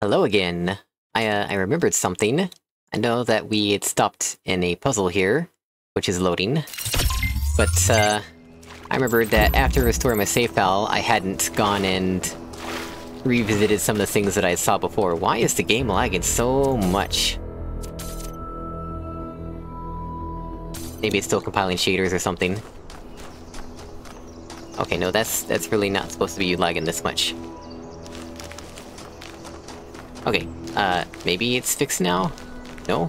Hello again. I, uh, I remembered something. I know that we had stopped in a puzzle here, which is loading. But, uh, I remembered that after restoring my save file, I hadn't gone and revisited some of the things that I saw before. Why is the game lagging so much? Maybe it's still compiling shaders or something. Okay, no, that's that's really not supposed to be lagging this much. Okay, uh, maybe it's fixed now? No?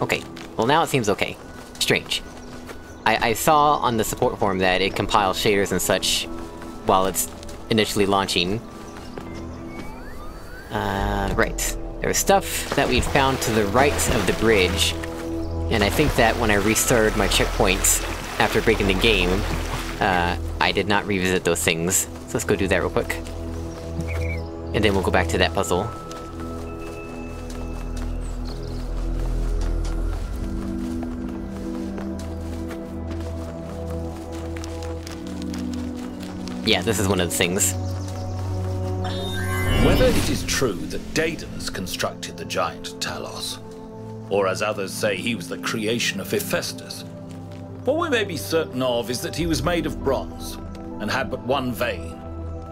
Okay, well now it seems okay. Strange. I, I saw on the support forum that it compiles shaders and such while it's initially launching. Uh, right. was stuff that we found to the right of the bridge, and I think that when I restarted my checkpoints after breaking the game, uh, I did not revisit those things. So let's go do that real quick. And then we'll go back to that puzzle. Yeah, this is one of the things. Whether it is true that Daedalus constructed the giant Talos, or as others say he was the creation of Hephaestus, what we may be certain of is that he was made of bronze, and had but one vein,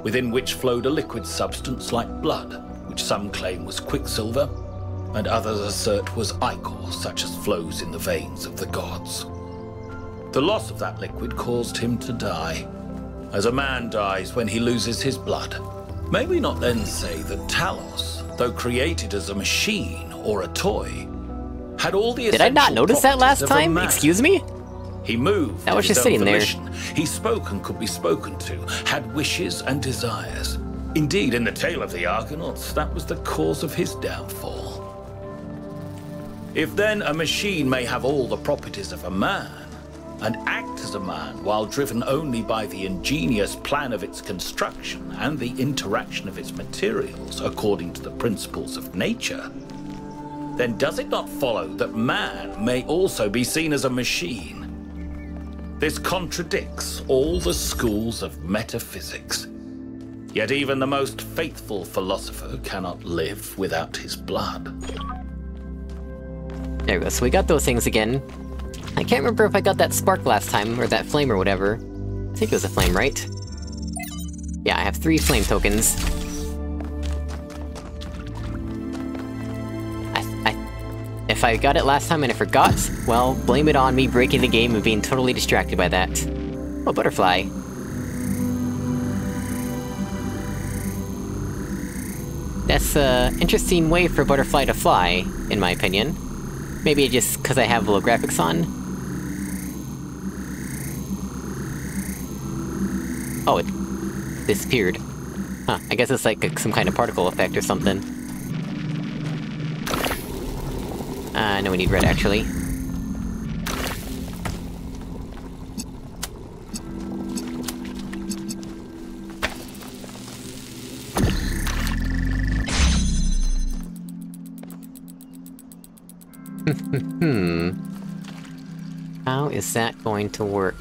within which flowed a liquid substance like blood, which some claim was quicksilver, and others assert was ichor, such as flows in the veins of the gods. The loss of that liquid caused him to die, as a man dies when he loses his blood. May we not then say that Talos, though created as a machine or a toy, had all the Did I not notice that last time? Excuse me? He moved. That was just sitting there. He spoke and could be spoken to, had wishes and desires. Indeed, in the tale of the Argonauts, that was the cause of his downfall. If then a machine may have all the properties of a man, and act as a man while driven only by the ingenious plan of its construction and the interaction of its materials according to the principles of nature, then does it not follow that man may also be seen as a machine? This contradicts all the schools of metaphysics. Yet even the most faithful philosopher cannot live without his blood. There we go, so we got those things again. I can't remember if I got that spark last time, or that flame or whatever. I think it was a flame, right? Yeah, I have three flame tokens. If I got it last time and I forgot, well, blame it on me breaking the game and being totally distracted by that. Oh, butterfly. That's a interesting way for butterfly to fly, in my opinion. Maybe just because I have low graphics on? Oh, it disappeared. Huh, I guess it's like a, some kind of particle effect or something. Uh, no, we need red, actually. hmm. How is that going to work?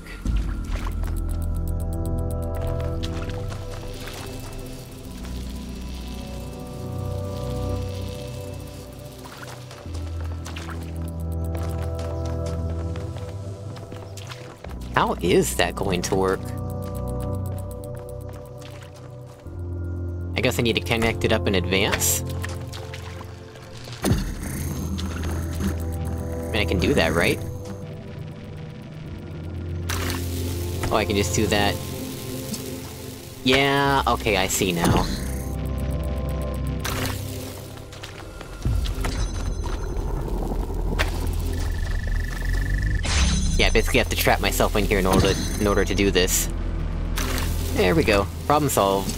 How is that going to work? I guess I need to connect it up in advance? I mean, I can do that, right? Oh, I can just do that... Yeah, okay, I see now. Basically have to trap myself in here in order to, in order to do this. There we go. Problem solved.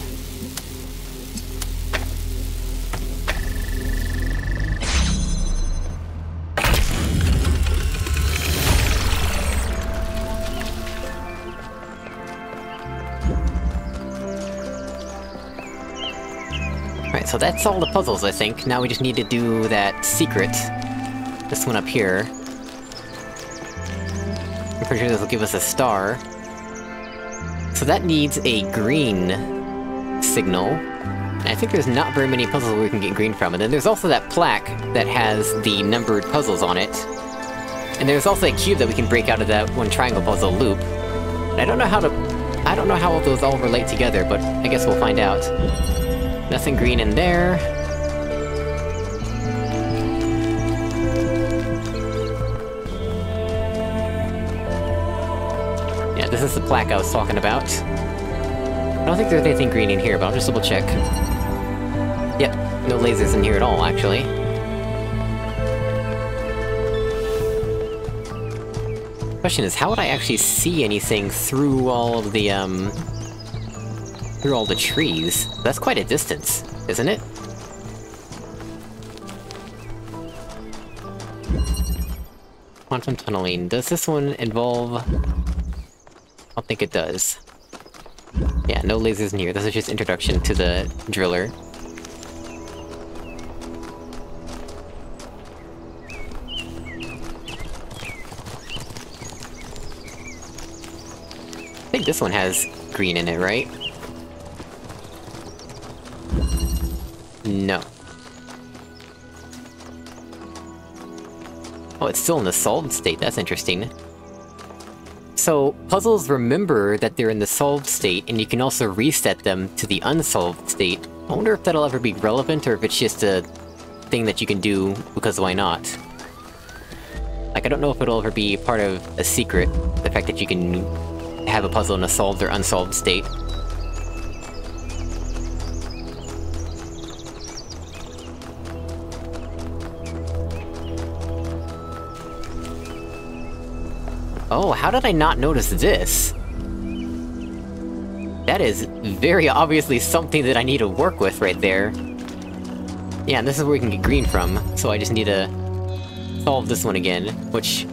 Right, so that's all the puzzles, I think. Now we just need to do that secret. This one up here. Pretty sure this will give us a star. So that needs a green signal. And I think there's not very many puzzles we can get green from. And then there's also that plaque that has the numbered puzzles on it. And there's also a cube that we can break out of that one triangle puzzle loop. And I don't know how to... I don't know how all those all relate together, but I guess we'll find out. Nothing green in there. Yeah, this is the plaque I was talking about. I don't think there's anything green in here, but I'll just double check. Yep, no lasers in here at all, actually. Question is, how would I actually see anything through all of the, um... through all the trees? That's quite a distance, isn't it? Quantum tunneling. Does this one involve... Think it does. Yeah, no lasers in here. This is just introduction to the driller. I think this one has green in it, right? No. Oh, it's still in the solid state, that's interesting. So, puzzles remember that they're in the solved state, and you can also reset them to the unsolved state. I wonder if that'll ever be relevant, or if it's just a thing that you can do because why not? Like, I don't know if it'll ever be part of a secret, the fact that you can have a puzzle in a solved or unsolved state. Oh, how did I not notice this? That is very obviously something that I need to work with right there. Yeah, and this is where we can get green from, so I just need to solve this one again, which...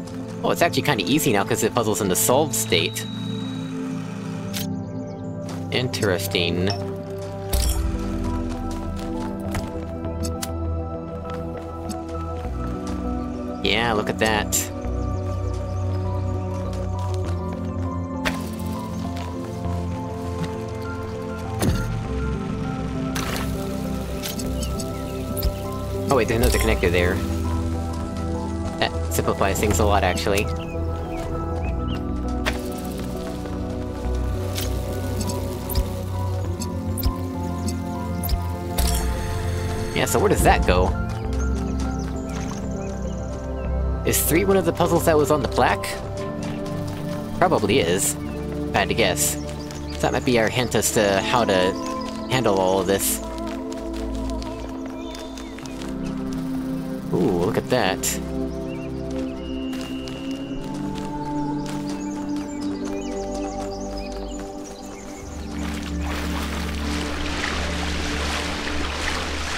Oh, it's actually kinda easy now because the puzzle's in the solved state. Interesting. Yeah, look at that. Wait, there's another connector there. That simplifies things a lot, actually. Yeah, so where does that go? Is 3 one of the puzzles that was on the plaque? Probably is, if I had to guess. So that might be our hint as to how to handle all of this. That.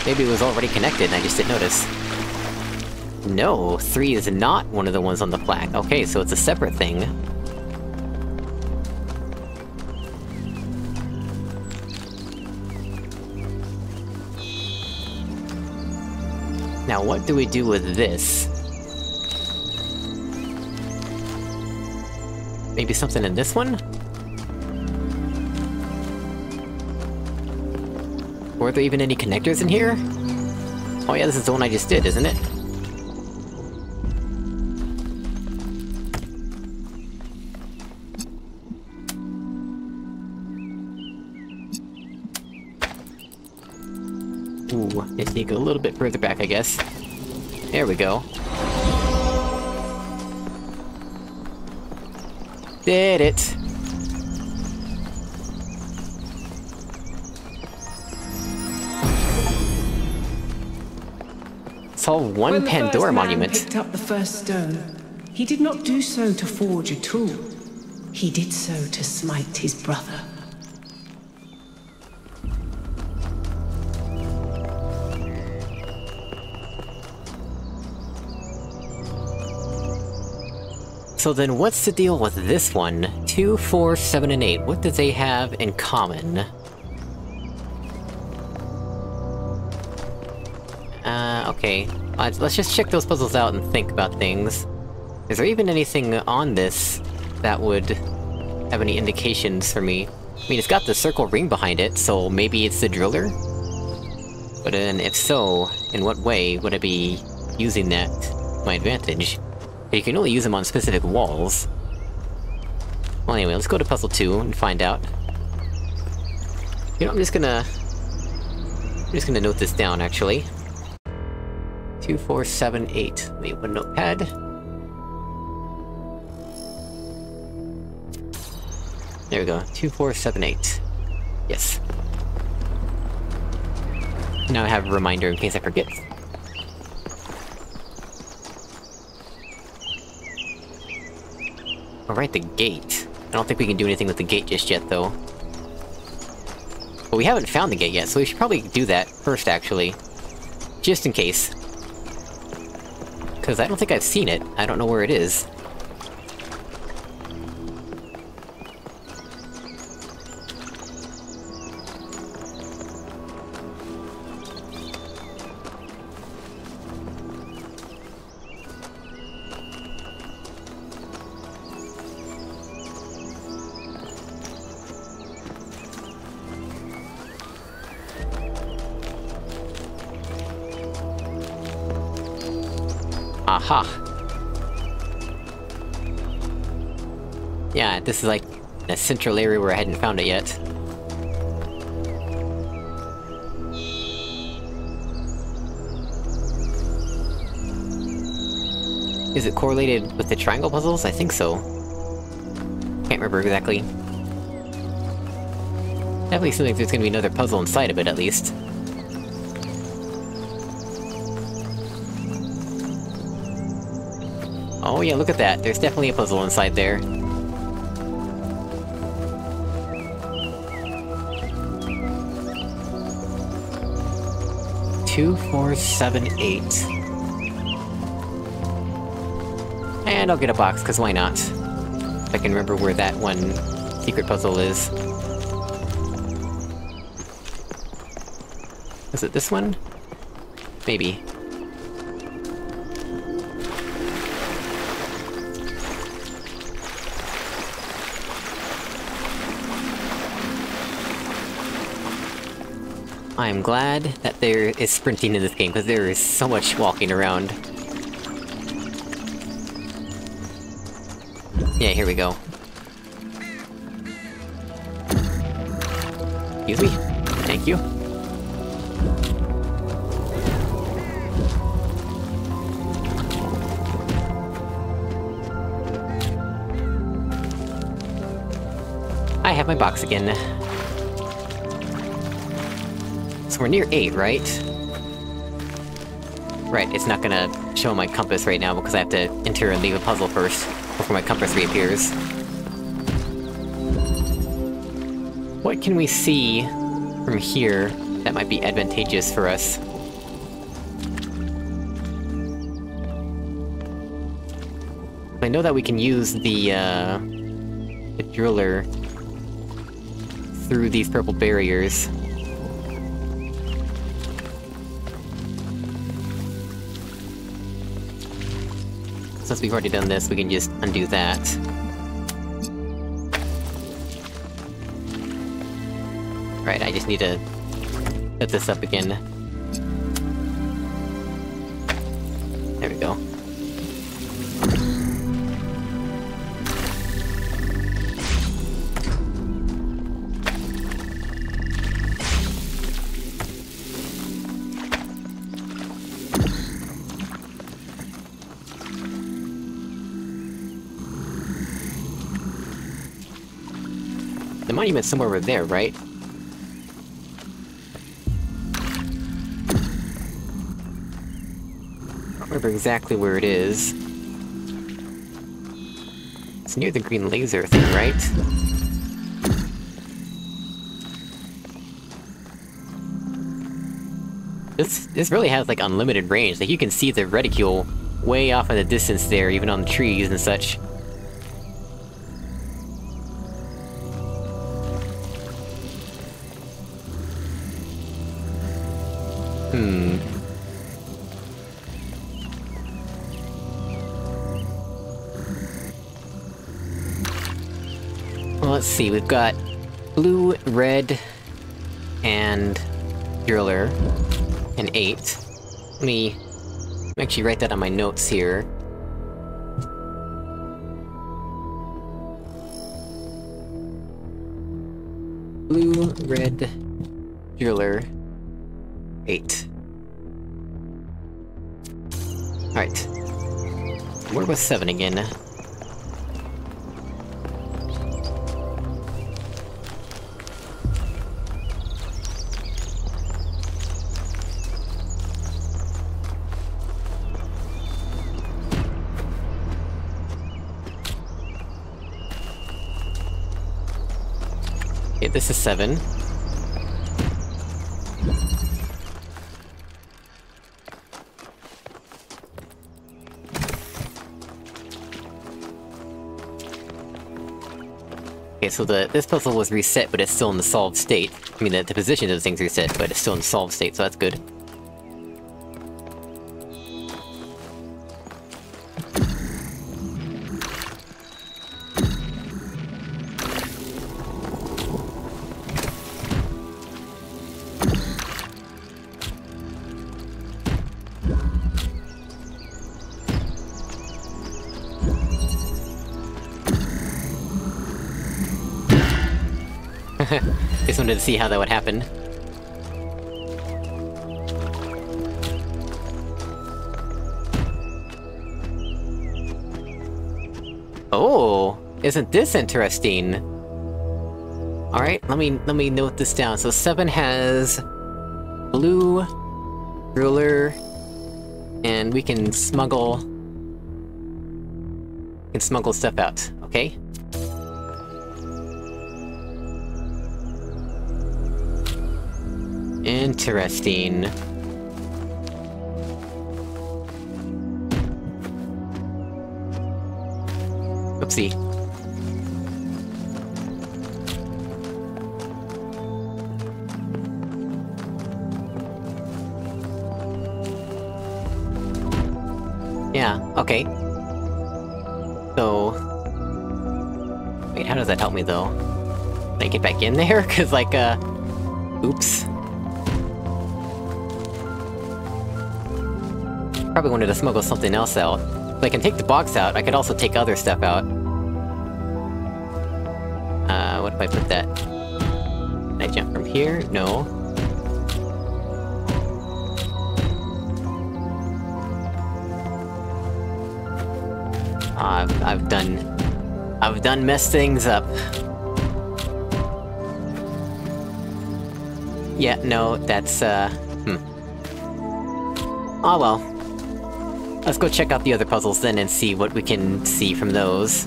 Maybe it was already connected and I just didn't notice. No, 3 is not one of the ones on the plaque. Okay, so it's a separate thing. What do we do with this? Maybe something in this one? Were there even any connectors in here? Oh yeah, this is the one I just did, isn't it? Ooh, just need a little bit further back, I guess. There we go. Did it! Saw one When Pandora monument. picked up the first stone, he did not do so to forge a tool. He did so to smite his brother. So then what's the deal with this one? 2, 4, 7, and 8. What do they have in common? Uh, okay. Let's, just check those puzzles out and think about things. Is there even anything on this that would have any indications for me. I mean, it's got the circle ring behind it, so maybe it's the driller? But then, if so, in what way would I be using that to my advantage? You can only use them on specific walls. Well anyway, let's go to puzzle 2 and find out. You know, I'm just gonna... I'm just gonna note this down, actually. 2478. Let me open notepad. There we go, 2478. Yes. Now I have a reminder in case I forget. Alright, the gate. I don't think we can do anything with the gate just yet, though. But we haven't found the gate yet, so we should probably do that first, actually. Just in case. Because I don't think I've seen it. I don't know where it is. Aha! Yeah, this is like a central area where I hadn't found it yet. Is it correlated with the triangle puzzles? I think so. Can't remember exactly. Definitely seems like there's gonna be another puzzle inside of it, at least. Yeah, look at that. There's definitely a puzzle inside there. Two, four, seven, eight. And I'll get a box, because why not? If I can remember where that one secret puzzle is. Is it this one? Maybe. I'm glad that there is sprinting in this game, because there is so much walking around. Yeah, here we go. Excuse me? Thank you. I have my box again. We're near 8, right? Right, it's not gonna show my compass right now because I have to enter and leave a puzzle first, before my compass reappears. What can we see from here that might be advantageous for us? I know that we can use the, uh... the driller through these purple barriers. Since we've already done this, we can just undo that. Right, I just need to set this up again. Monument's somewhere over there, right? I don't remember exactly where it is. It's near the green laser thing, right? This this really has like unlimited range. Like you can see the reticule way off in the distance there, even on the trees and such. See, we've got blue, red, and driller, and eight. Let me... Actually write that on my notes here. Blue, red, driller, eight. Alright. Where was seven again? This is seven. Okay, so the this puzzle was reset, but it's still in the solved state. I mean, the, the position of the thing's reset, but it's still in the solved state, so that's good. Just wanted to see how that would happen. Oh, isn't this interesting? Alright, let me- let me note this down. So seven has... Blue... Ruler... And we can smuggle... Can smuggle stuff out, okay? Interesting. Oopsie. Yeah, okay. So... Wait, how does that help me, though? Can I get back in there? Cause, like, uh... Oops. Probably wanted to smuggle something else out. If I can take the box out, I could also take other stuff out. Uh, what if I put that? Can I jump from here? No. I've, I've done... I've done messed things up. Yeah, no, that's, uh... Hmm. Oh well. Let's go check out the other puzzles then and see what we can see from those.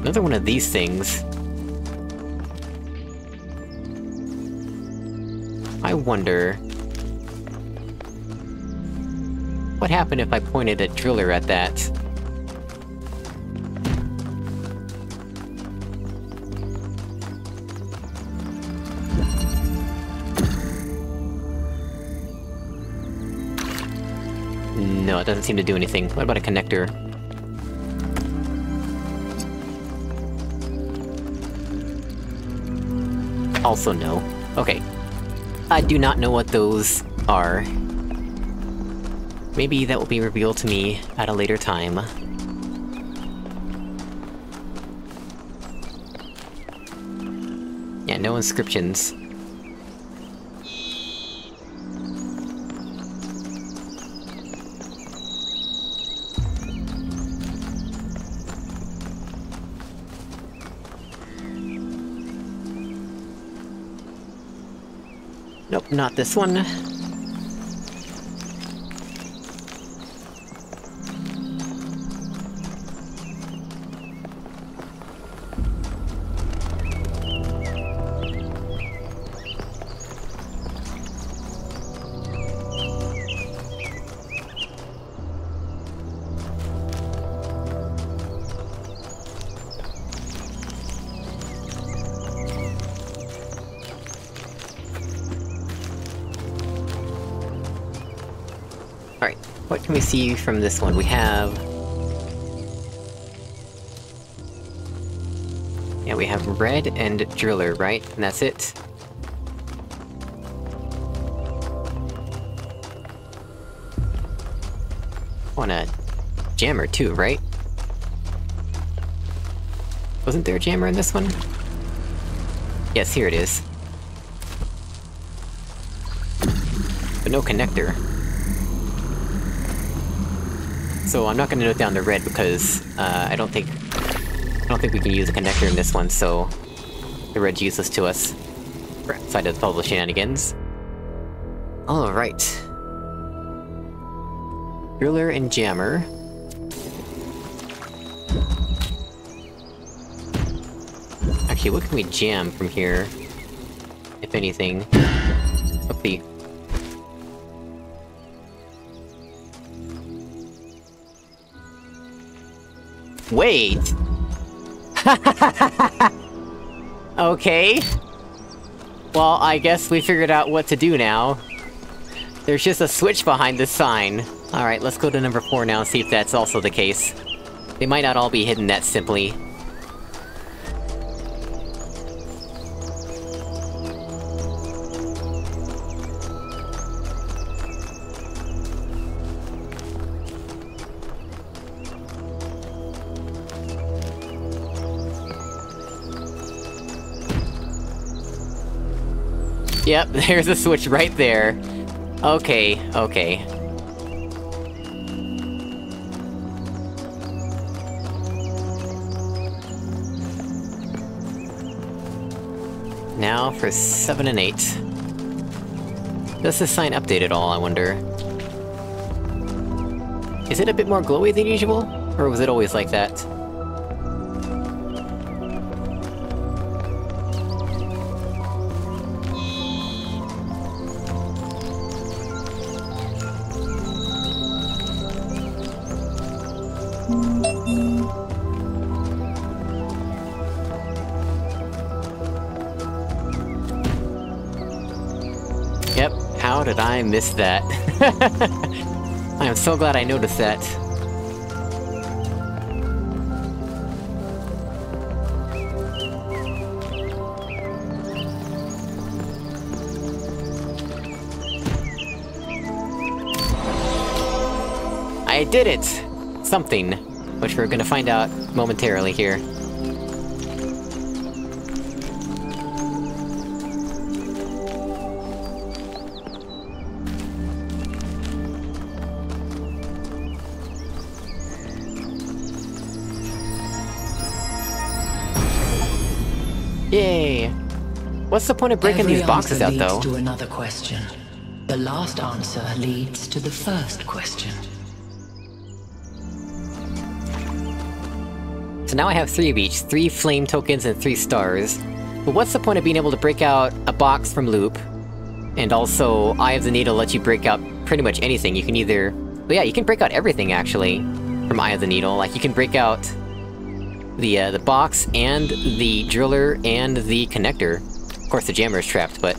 Another one of these things. I wonder... What happened if I pointed a driller at that? No, it doesn't seem to do anything. What about a connector? Also no. Okay. I do not know what those are. Maybe that will be revealed to me at a later time. Yeah, no inscriptions. Not this one. We see from this one? We have... Yeah, we have red and driller, right? And that's it? Want a jammer too, right? Wasn't there a jammer in this one? Yes, here it is. But no connector. So I'm not gonna note down the red because, uh, I don't think... I don't think we can use a connector in this one, so... The red's useless to us. For outside of the puzzle shenanigans. Alright. Driller and jammer. Actually, what can we jam from here? If anything. Oopsie. Wait! okay. Well, I guess we figured out what to do now. There's just a switch behind this sign. Alright, let's go to number 4 now and see if that's also the case. They might not all be hidden that simply. Yep, there's a switch right there. Okay, okay. Now for 7 and 8. Does this sign update at all, I wonder? Is it a bit more glowy than usual? Or was it always like that? Did I miss that? I am so glad I noticed that. I did it! Something. Which we're gonna find out momentarily here. What's the point of breaking Every these boxes out, though? to another question. The last answer leads to the first question. So now I have three of each, three flame tokens and three stars. But what's the point of being able to break out a box from Loop? And also, Eye of the Needle lets you break out pretty much anything. You can either... Well yeah, you can break out everything, actually, from Eye of the Needle. Like, you can break out the, uh, the box, and the driller, and the connector. Of course, the jammer is trapped, but...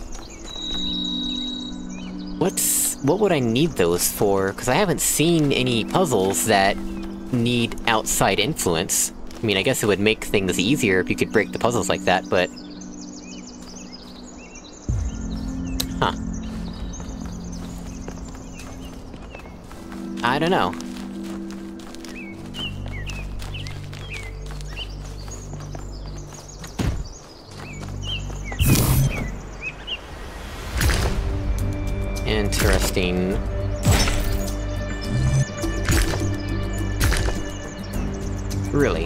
What's... what would I need those for? Because I haven't seen any puzzles that need outside influence. I mean, I guess it would make things easier if you could break the puzzles like that, but... Huh. I don't know. Interesting. Really?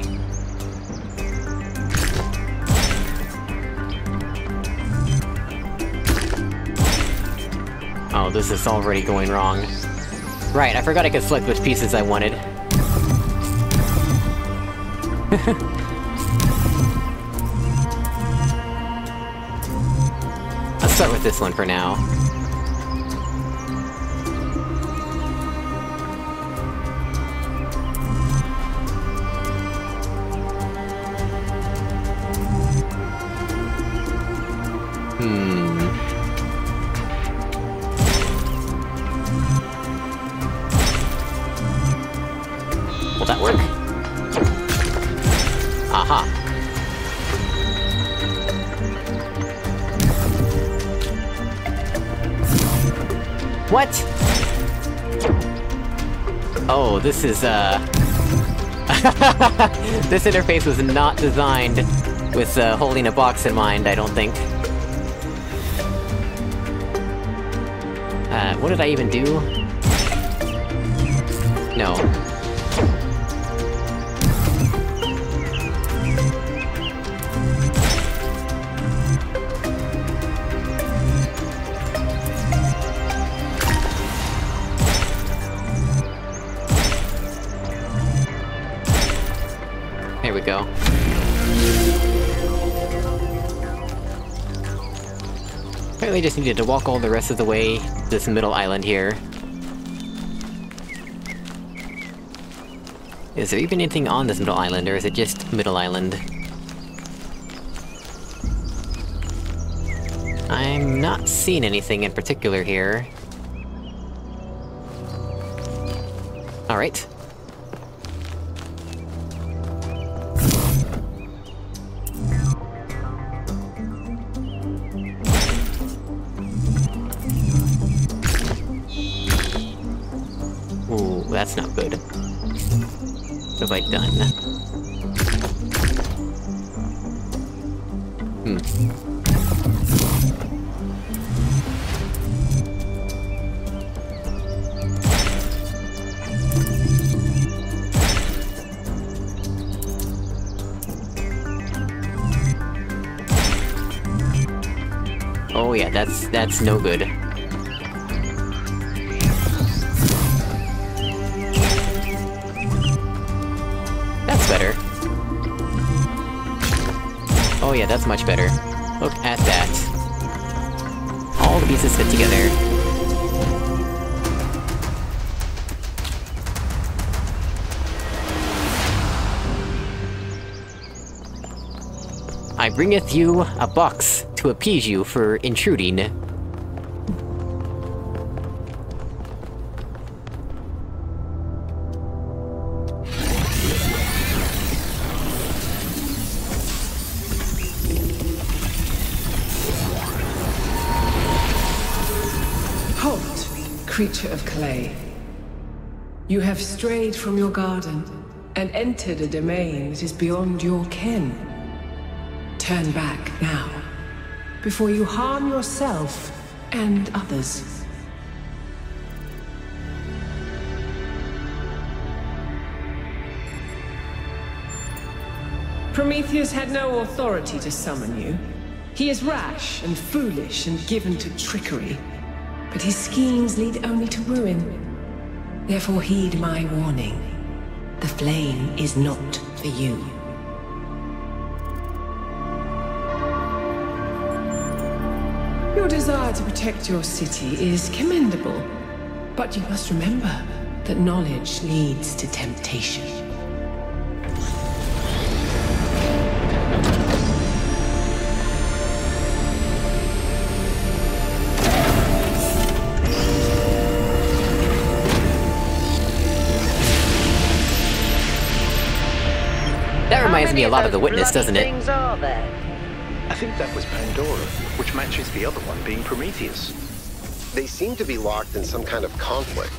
Oh, this is already going wrong. Right, I forgot I could select which pieces I wanted. Let's start with this one for now. This is, uh... this interface was not designed with, uh, holding a box in mind, I don't think. Uh, what did I even do? No. Just needed to walk all the rest of the way to this middle island here. Is there even anything on this middle island, or is it just middle island? I'm not seeing anything in particular here. Alright. That's- no good. That's better. Oh yeah, that's much better. Look at that. All the pieces fit together. I bringeth you a box to appease you for intruding. Creature of clay. You have strayed from your garden and entered a domain that is beyond your ken. Turn back now, before you harm yourself and others. Prometheus had no authority to summon you. He is rash and foolish and given to trickery. But his schemes lead only to ruin. Therefore heed my warning. The flame is not for you. Your desire to protect your city is commendable. But you must remember that knowledge leads to temptation. Reminds me a lot of The Witness, doesn't it? Things are there? I think that was Pandora, which matches the other one being Prometheus. They seem to be locked in some kind of conflict.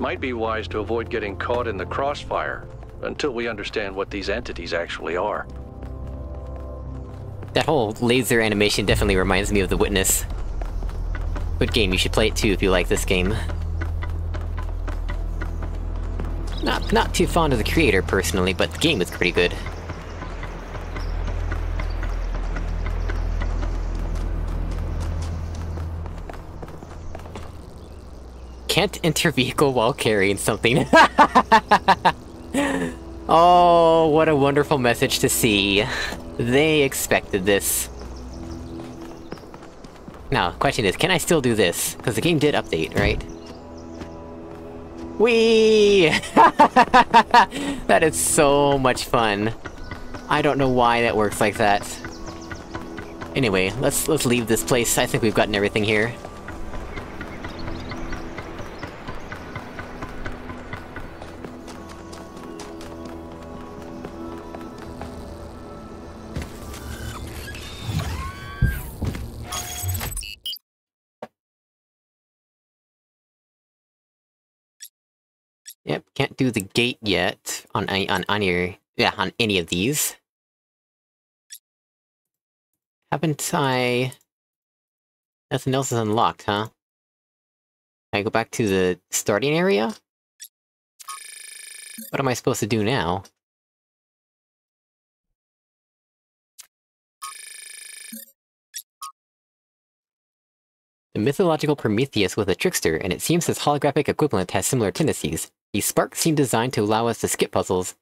Might be wise to avoid getting caught in the crossfire until we understand what these entities actually are. That whole laser animation definitely reminds me of The Witness. Good game, you should play it too if you like this game. Not, not too fond of the creator, personally, but the game is pretty good. Can't enter vehicle while carrying something. oh, what a wonderful message to see. They expected this. Now, question is, can I still do this? Because the game did update, right? Whee! that is so much fun. I don't know why that works like that. Anyway, let's let's leave this place. I think we've gotten everything here. Yep, can't do the gate yet on any- on on your yeah on any of these. Haven't I? Nothing else is unlocked, huh? I go back to the starting area? What am I supposed to do now? The mythological Prometheus was a trickster, and it seems his holographic equivalent has similar tendencies. These sparks seem designed to allow us to skip puzzles,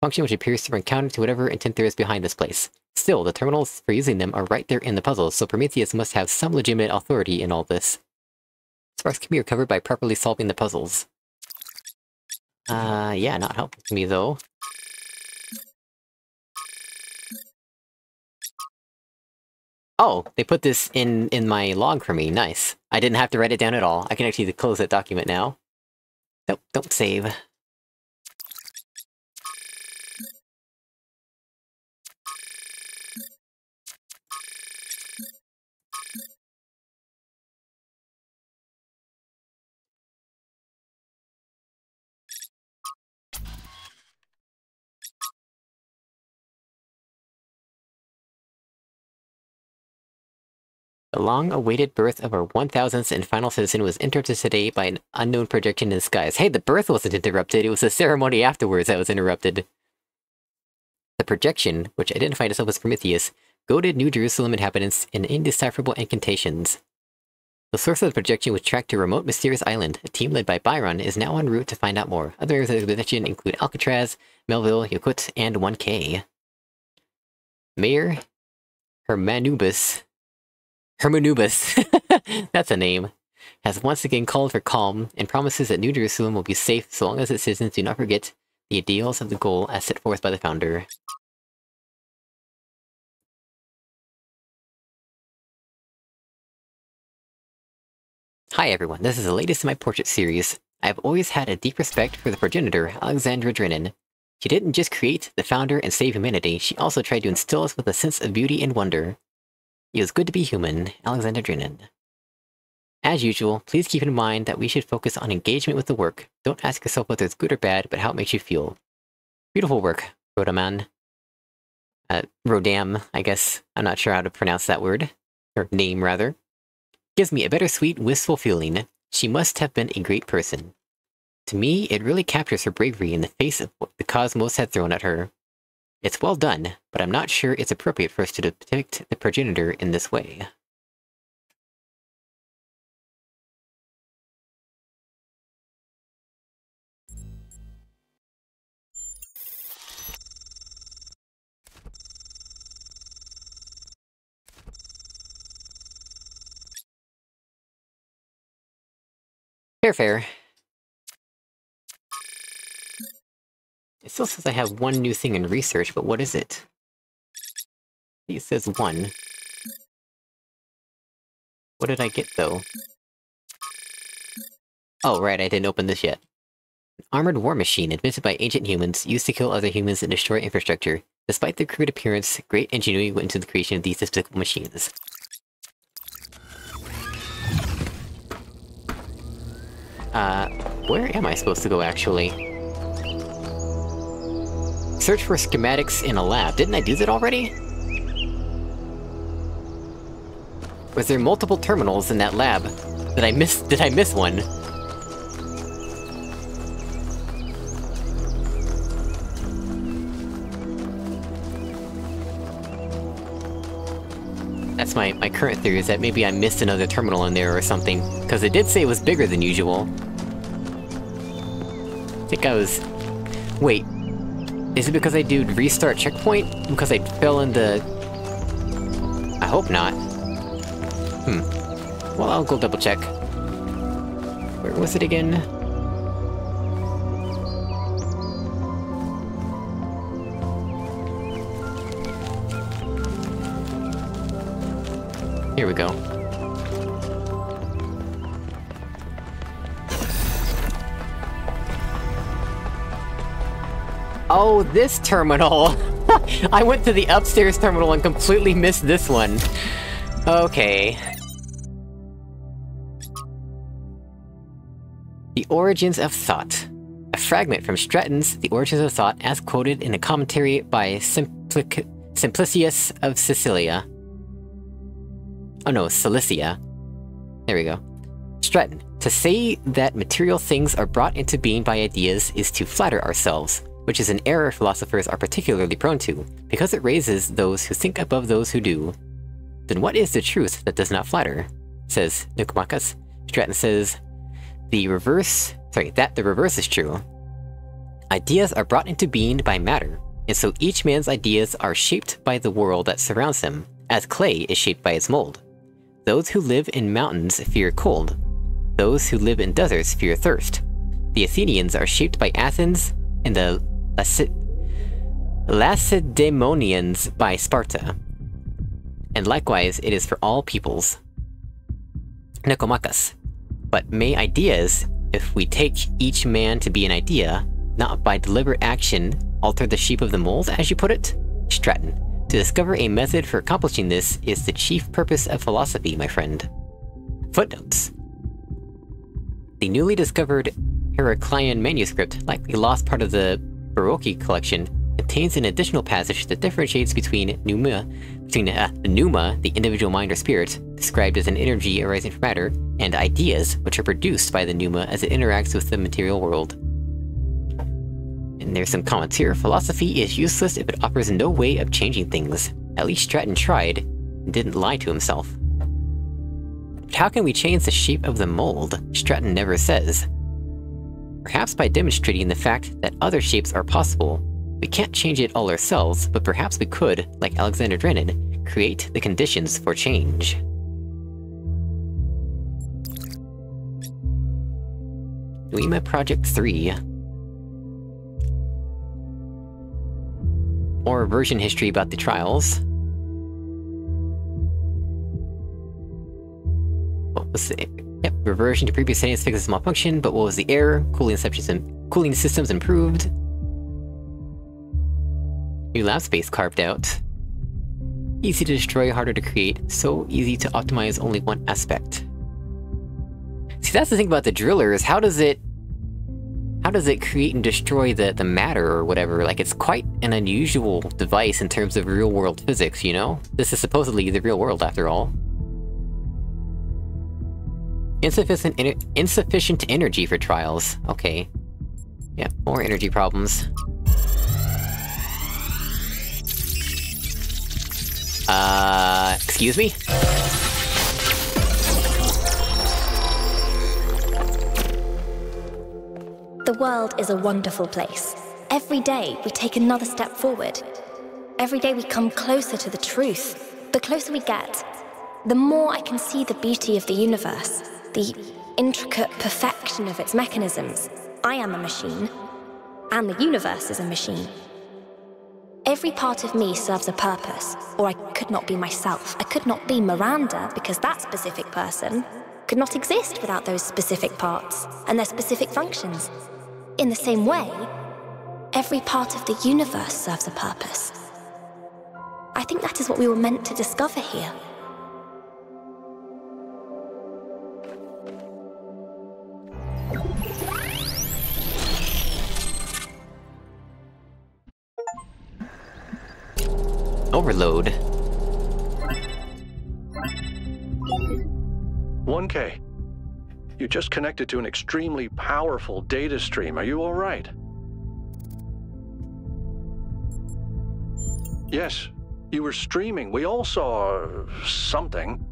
function which appears to run counter to whatever intent there is behind this place. Still, the terminals for using them are right there in the puzzles, so Prometheus must have some legitimate authority in all this. Sparks can be recovered by properly solving the puzzles. Uh, yeah, not helpful to me though. Oh, they put this in in my log for me. Nice. I didn't have to write it down at all. I can actually close that document now. Nope, don't save. The long-awaited birth of our 1000th and final citizen was interrupted today by an unknown projection in the skies. Hey, the birth wasn't interrupted, it was the ceremony afterwards that was interrupted. The projection, which identified itself as Prometheus, goaded New Jerusalem inhabitants in indecipherable incantations. The source of the projection was tracked to a remote mysterious island. A team led by Byron is now en route to find out more. Other areas of the expedition include Alcatraz, Melville, Yaqut, and 1K. Mayor Hermanubis Hermanubis, that's a name, has once again called for calm and promises that New Jerusalem will be safe so long as its citizens do not forget the ideals of the goal as set forth by the founder. Hi everyone, this is the latest in my portrait series. I have always had a deep respect for the progenitor, Alexandra Drennan. She didn't just create, the founder, and save humanity, she also tried to instill us with a sense of beauty and wonder. It was good to be human, Alexandra Drennan. As usual, please keep in mind that we should focus on engagement with the work. Don't ask yourself whether it's good or bad, but how it makes you feel. Beautiful work, Rodaman. Uh, Rodam, I guess. I'm not sure how to pronounce that word. Or name, rather. Gives me a bittersweet, wistful feeling. She must have been a great person. To me, it really captures her bravery in the face of what the cosmos had thrown at her. It's well done, but I'm not sure it's appropriate for us to depict the progenitor in this way. Fair, fair. It still says I have one new thing in research, but what is it? It says one. What did I get, though? Oh, right, I didn't open this yet. An armored war machine invented by ancient humans, used to kill other humans and destroy infrastructure. Despite their crude appearance, great ingenuity went into the creation of these despicable machines. Uh, where am I supposed to go, actually? Search for schematics in a lab. Didn't I do that already? Was there multiple terminals in that lab? Did I miss- did I miss one? That's my, my current theory, is that maybe I missed another terminal in there or something. Because it did say it was bigger than usual. I think I was... Wait. Is it because I do restart checkpoint? Because I fell into... I hope not. Hmm. Well, I'll go double check. Where was it again? Here we go. Oh, this terminal! I went to the upstairs terminal and completely missed this one. Okay. The Origins of Thought. a fragment from Stratton's The Origins of Thought as quoted in a commentary by Simplic Simplicius of Sicilia. Oh no, Cilicia. There we go. Stratton. To say that material things are brought into being by ideas is to flatter ourselves, which is an error philosophers are particularly prone to, because it raises those who think above those who do. Then what is the truth that does not flatter? Says Nicomacheus. Stratton says, the reverse, sorry, that the reverse is true. Ideas are brought into being by matter, and so each man's ideas are shaped by the world that surrounds him, as clay is shaped by its mold. Those who live in mountains fear cold. Those who live in deserts fear thirst. The Athenians are shaped by Athens, and the Lacedaemonians by Sparta. And likewise, it is for all peoples. Nicomacheus. But may ideas, if we take each man to be an idea, not by deliberate action, alter the shape of the mold, as you put it? Stratton. To discover a method for accomplishing this is the chief purpose of philosophy, my friend. Footnotes. The newly discovered Heraclean manuscript, likely lost part of the Baroque collection, contains an additional passage that differentiates between pneuma, between uh, pneuma, the individual mind or spirit, described as an energy arising from matter, and ideas, which are produced by the pneuma as it interacts with the material world. And there's some comments here. Philosophy is useless if it offers no way of changing things. At least Stratton tried, and didn't lie to himself. But how can we change the shape of the mold? Stratton never says. Perhaps by demonstrating the fact that other shapes are possible. We can't change it all ourselves, but perhaps we could, like Alexandra Drennan, create the conditions for change. Pneuma Project 3 Or version history about the trials. What was the... Yep, reversion to previous settings fixes a malfunction, but what was the error? Cooling, cooling systems improved. New lab space carved out. Easy to destroy, harder to create. So easy to optimize only one aspect. See, that's the thing about the driller, is how does it how does it create and destroy the, the matter or whatever? Like, it's quite an unusual device in terms of real-world physics, you know? This is supposedly the real world, after all. Insufficient, insufficient energy for trials. Okay. Yeah, more energy problems. Uh, excuse me? The world is a wonderful place. Every day we take another step forward. Every day we come closer to the truth. The closer we get, the more I can see the beauty of the universe, the intricate perfection of its mechanisms. I am a machine, and the universe is a machine. Every part of me serves a purpose, or I could not be myself. I could not be Miranda because that specific person could not exist without those specific parts and their specific functions. In the same way, every part of the universe serves a purpose. I think that is what we were meant to discover here. Overload. 1K. You just connected to an extremely powerful data stream. Are you all right? Yes, you were streaming. We all saw something.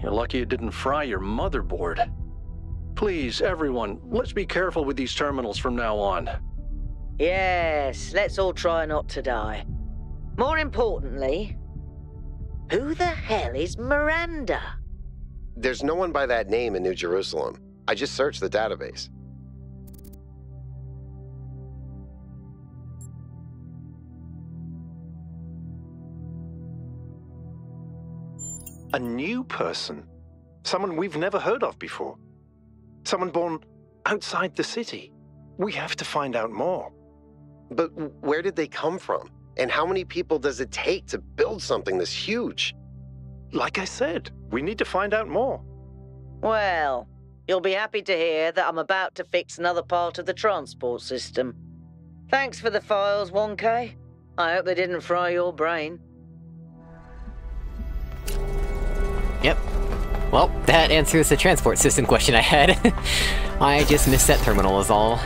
You're lucky it didn't fry your motherboard. Please, everyone, let's be careful with these terminals from now on. Yes, let's all try not to die. More importantly, who the hell is Miranda? There's no one by that name in New Jerusalem. I just searched the database. A new person. Someone we've never heard of before. Someone born outside the city. We have to find out more. But where did they come from? And how many people does it take to build something this huge? Like I said, we need to find out more. Well, You'll be happy to hear that I'm about to fix another part of the transport system. Thanks for the files, 1K. I hope they didn't fry your brain. Yep. Well, that answers the transport system question I had. I just missed that terminal is all.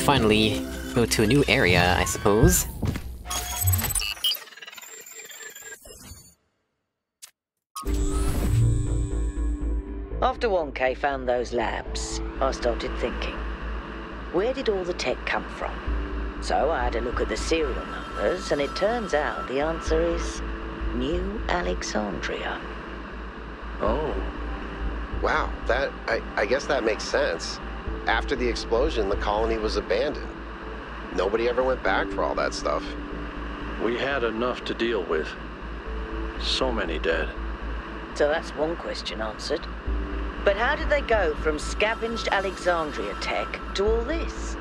Finally go to a new area, I suppose. After 1K found those labs, I started thinking, where did all the tech come from? So I had a look at the serial numbers, and it turns out the answer is New Alexandria. Oh. Wow, that. I, I guess that makes sense. After the explosion, the colony was abandoned. Nobody ever went back for all that stuff. We had enough to deal with. So many dead. So that's one question answered. But how did they go from scavenged Alexandria tech to all this?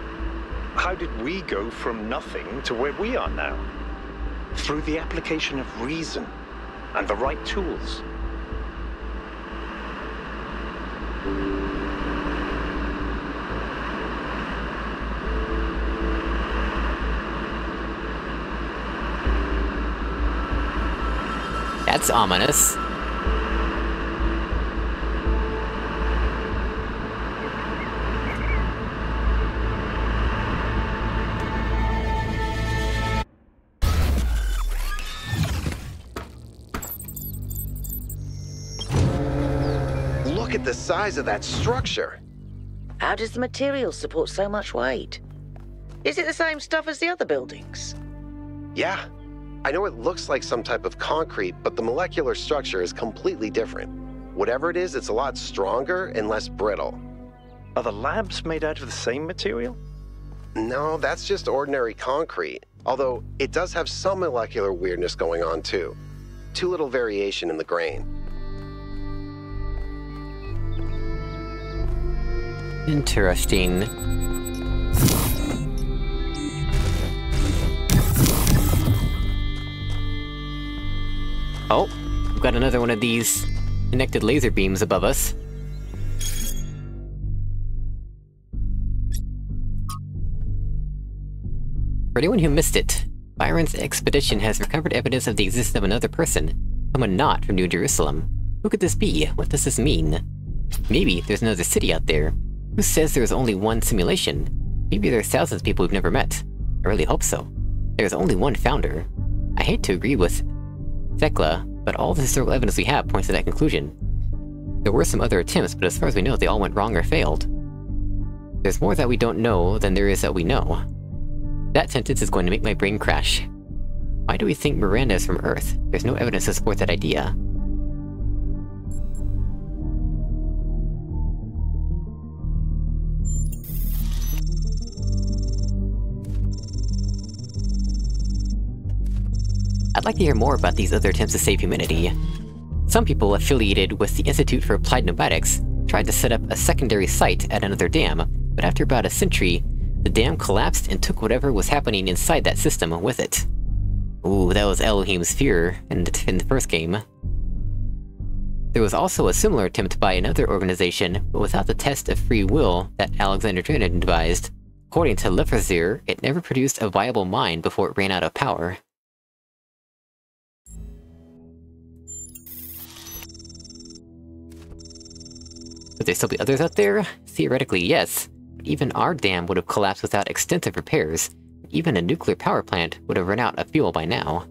How did we go from nothing to where we are now? Through the application of reason and the right tools. That's ominous. Look at the size of that structure. How does the material support so much weight? Is it the same stuff as the other buildings? Yeah. I know it looks like some type of concrete, but the molecular structure is completely different. Whatever it is, it's a lot stronger and less brittle. Are the labs made out of the same material? No, that's just ordinary concrete. Although it does have some molecular weirdness going on too. Too little variation in the grain. Interesting. Oh, we've got another one of these connected laser beams above us. For anyone who missed it, Byron's expedition has recovered evidence of the existence of another person, someone not from New Jerusalem. Who could this be? What does this mean? Maybe there's another city out there. Who says there's only one simulation? Maybe there's thousands of people we've never met. I really hope so. There's only one founder. I hate to agree with Thekla, but all the historical evidence we have points to that conclusion. There were some other attempts, but as far as we know, they all went wrong or failed. There's more that we don't know than there is that we know. That sentence is going to make my brain crash. Why do we think Miranda is from Earth? There's no evidence to support that idea. I'd like to hear more about these other attempts to save humanity. Some people affiliated with the Institute for Applied Noematics tried to set up a secondary site at another dam, but after about a century, the dam collapsed and took whatever was happening inside that system with it. Ooh, that was Elohim's fear in the, in the first game. There was also a similar attempt by another organization, but without the test of free will that Alexandra Drennan devised. According to Lefrasier, it never produced a viable mine before it ran out of power. Would there still be others out there? Theoretically, yes. But even our dam would have collapsed without extensive repairs. Even a nuclear power plant would have run out of fuel by now.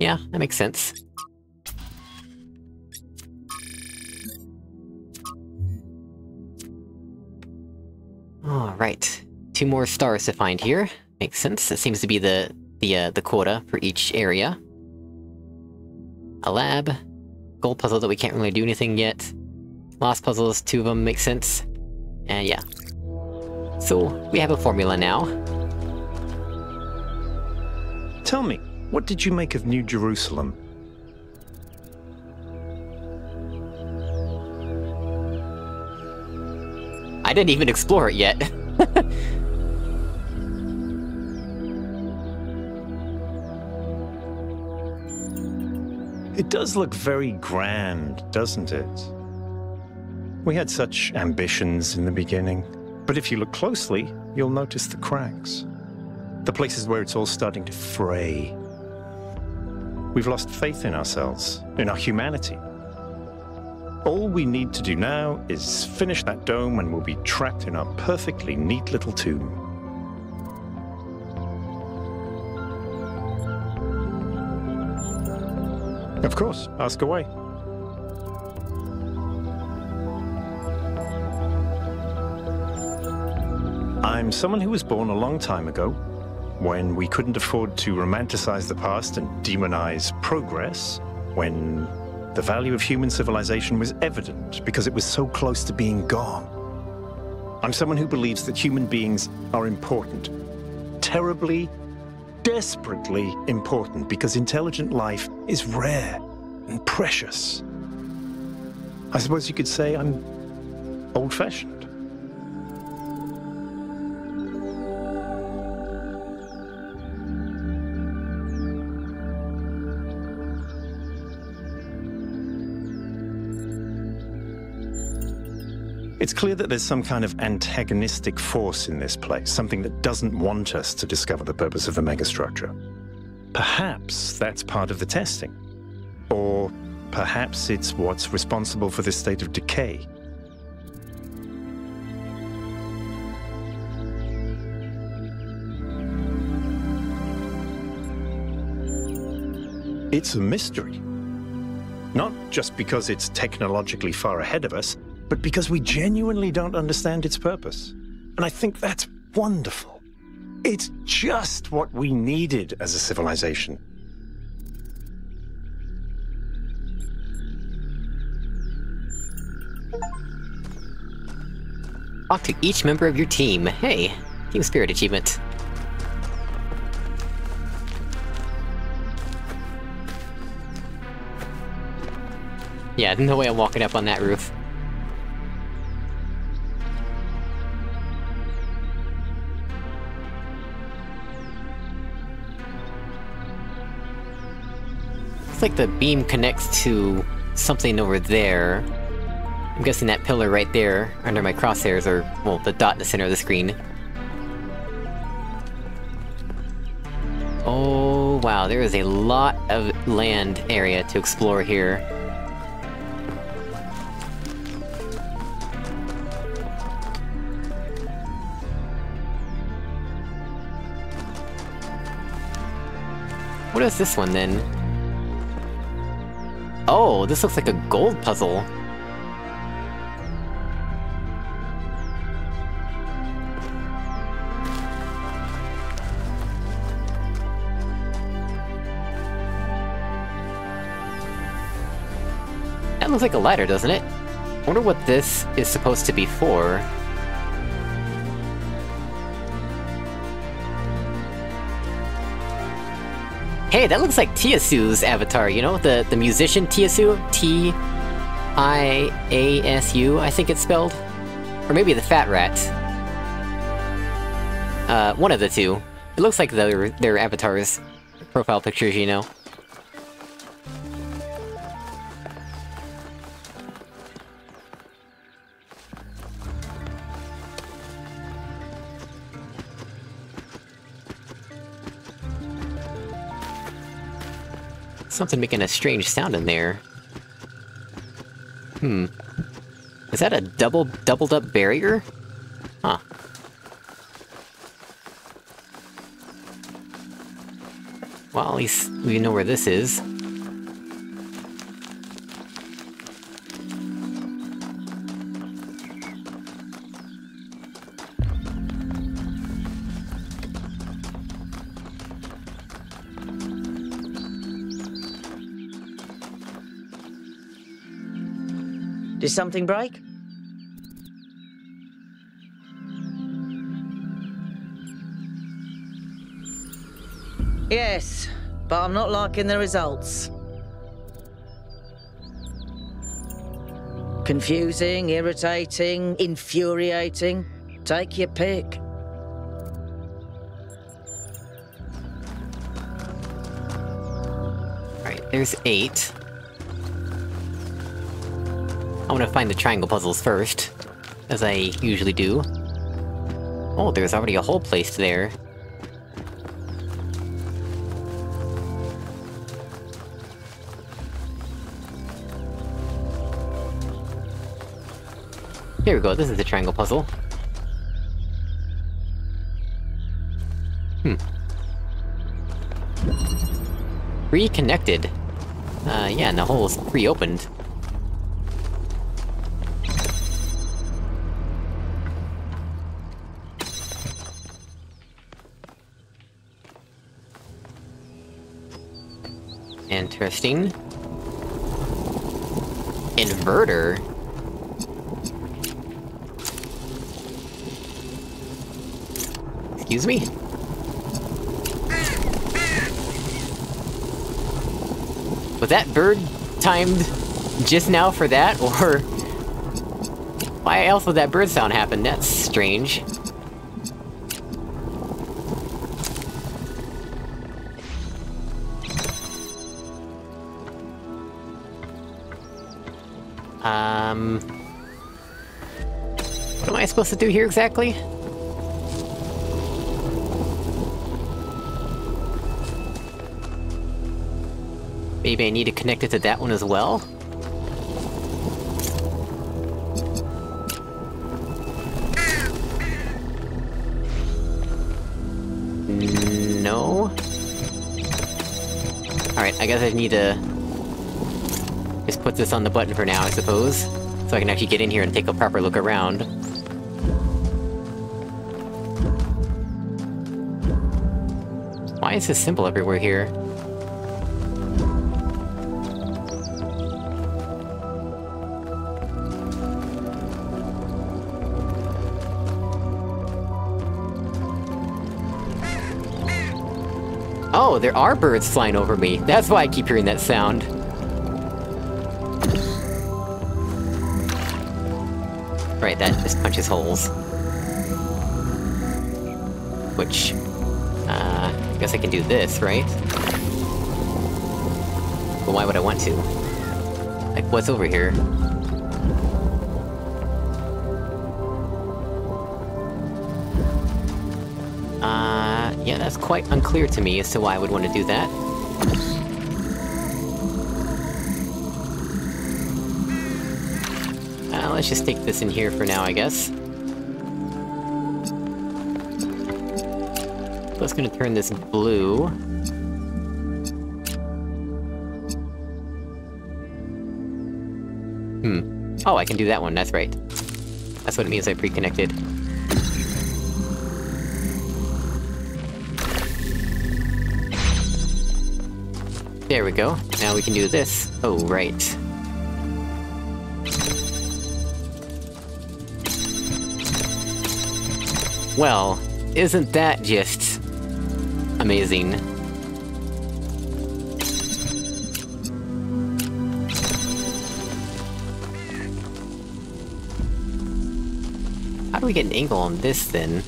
Yeah, that makes sense. Alright. Two more stars to find here. Makes sense. That seems to be the the uh, the quota for each area. a lab, gold puzzle that we can't really do anything yet, lost puzzles, two of them make sense, and yeah. So, we have a formula now. Tell me, what did you make of New Jerusalem? I didn't even explore it yet. It does look very grand, doesn't it? We had such ambitions in the beginning, but if you look closely, you'll notice the cracks. The places where it's all starting to fray. We've lost faith in ourselves, in our humanity. All we need to do now is finish that dome and we'll be trapped in our perfectly neat little tomb. Of course, ask away. I'm someone who was born a long time ago, when we couldn't afford to romanticize the past and demonize progress, when the value of human civilization was evident because it was so close to being gone. I'm someone who believes that human beings are important, terribly desperately important because intelligent life is rare and precious. I suppose you could say I'm old fashioned. It's clear that there's some kind of antagonistic force in this place, something that doesn't want us to discover the purpose of the megastructure. Perhaps that's part of the testing. Or perhaps it's what's responsible for this state of decay. It's a mystery. Not just because it's technologically far ahead of us, but because we genuinely don't understand its purpose. And I think that's wonderful. It's just what we needed as a civilization. Talk to each member of your team. Hey, Team Spirit achievement. Yeah, no way I'm walking up on that roof. Like the beam connects to something over there. I'm guessing that pillar right there, under my crosshairs, or, well, the dot in the center of the screen. Oh, wow, there is a lot of land area to explore here. What is this one, then? Oh, this looks like a gold puzzle. That looks like a ladder, doesn't it? I wonder what this is supposed to be for. Hey, that looks like Tiasu's avatar, you know? The, the musician Tiasu? T-I-A-S-U, I think it's spelled? Or maybe the Fat Rat. Uh, one of the two. It looks like their, their avatars. Profile pictures, you know? Something making a strange sound in there. Hmm. Is that a double, doubled up barrier? Huh. Well, at least we know where this is. Something break? Yes, but I'm not liking the results. Confusing, irritating, infuriating. Take your pick. Alright, there's eight. I want to find the triangle puzzles first, as I usually do. Oh, there's already a hole placed there. Here we go, this is the triangle puzzle. Hmm. Preconnected. Uh, yeah, and the hole's reopened. Interesting. Inverter? Excuse me? Was that bird timed just now for that, or... Why else would that bird sound happen? That's strange. Um... What am I supposed to do here exactly? Maybe I need to connect it to that one as well? No? Alright, I guess I need to... Just put this on the button for now, I suppose. So I can actually get in here and take a proper look around. Why is this symbol everywhere here? Oh, there are birds flying over me. That's why I keep hearing that sound. Right, that just punches holes. Which... Uh... I guess I can do this, right? But why would I want to? Like, what's over here? Uh... Yeah, that's quite unclear to me as to why I would want to do that. Let's just take this in here for now, I guess. That's gonna turn this blue. Hmm. Oh, I can do that one, that's right. That's what it means I pre-connected. There we go. Now we can do this. Oh, right. Well, isn't that just... amazing? How do we get an angle on this, then?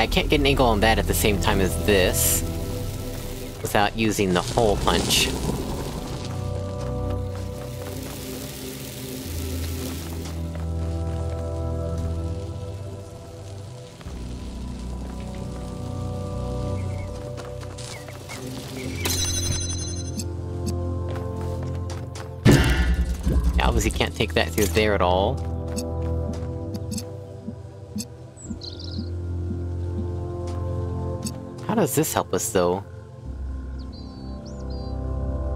I can't get an angle on that at the same time as this. Without using the hole punch. Obviously can't take that through there at all. How does this help us, though?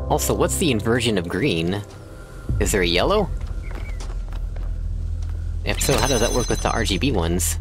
Also, what's the inversion of green? Is there a yellow? If so, how does that work with the RGB ones?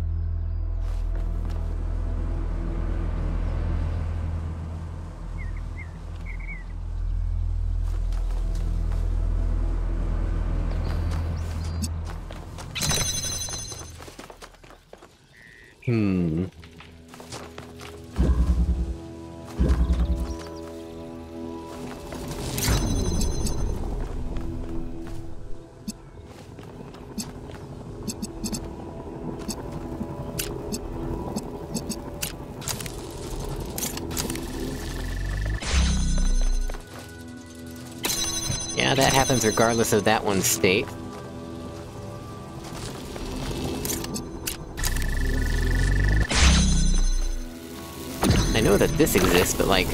Regardless of that one's state. I know that this exists, but like...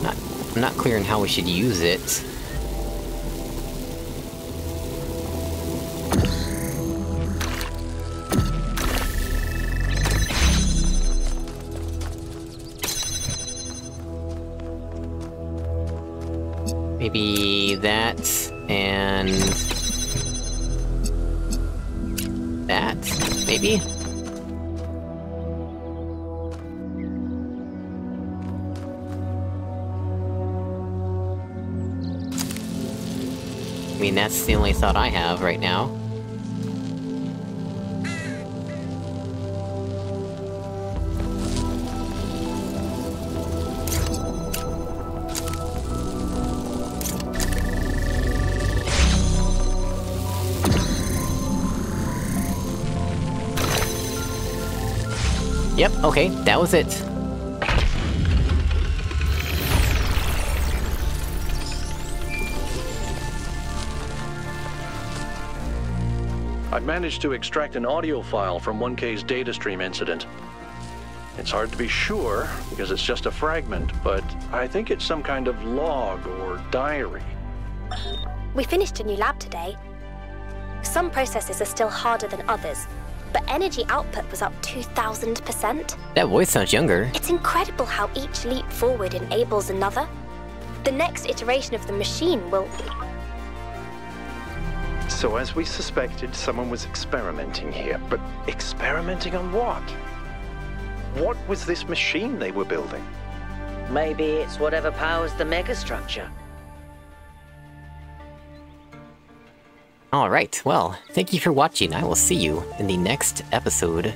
Not, I'm not clear on how we should use it. Maybe that, and... That, maybe? I mean, that's the only thought I have right now. Yep, okay, that was it. I've managed to extract an audio file from 1K's data stream incident. It's hard to be sure, because it's just a fragment, but I think it's some kind of log or diary. We finished a new lab today. Some processes are still harder than others, but energy output was up 2,000%. That voice sounds younger. It's incredible how each leap forward enables another. The next iteration of the machine will. So as we suspected, someone was experimenting here, but experimenting on what? What was this machine they were building? Maybe it's whatever powers the megastructure. Alright, well, thank you for watching. I will see you in the next episode